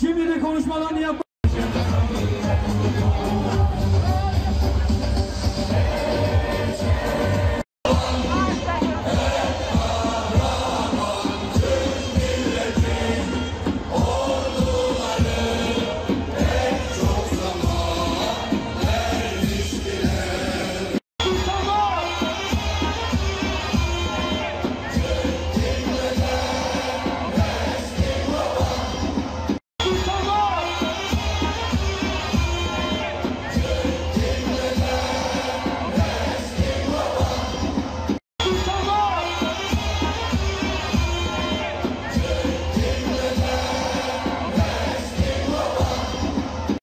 Şimdi de konuşmalarını yap.